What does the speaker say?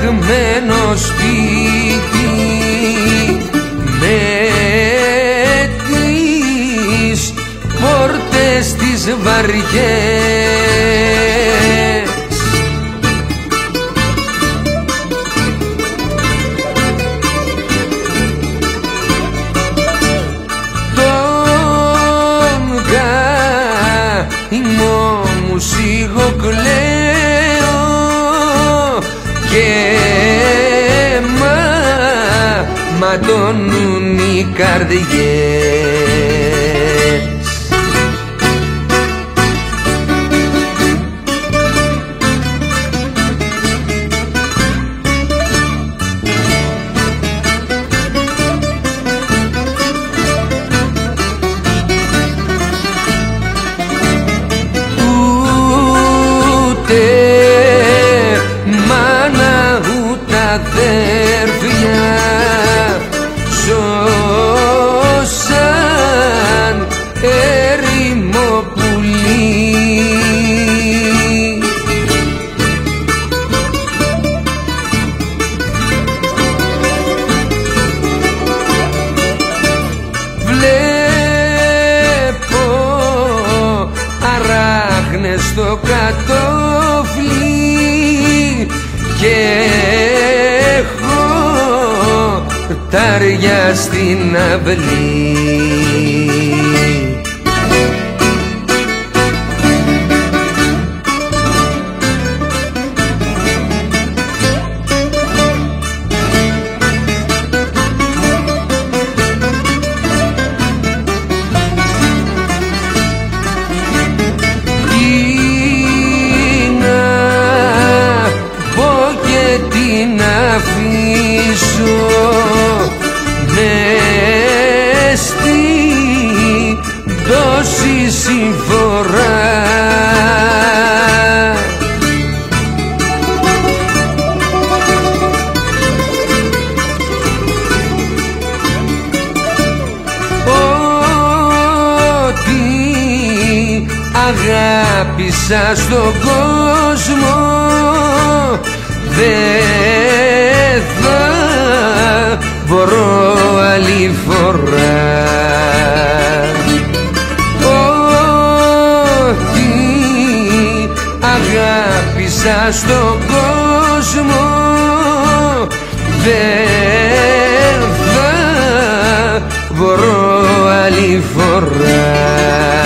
ρημαγμένο σπίτι με τις πόρτες τις βαριές. Κλαίω ματώνουν οι καρδιές. Αδέρφια αράχνες στο κατόφλι και τάρια στην αυλή τόση συμφορά Ό,τι αγάπησα στον κόσμο αγάπησα στον κόσμο. Δεν θα μπορώ άλλη φορά.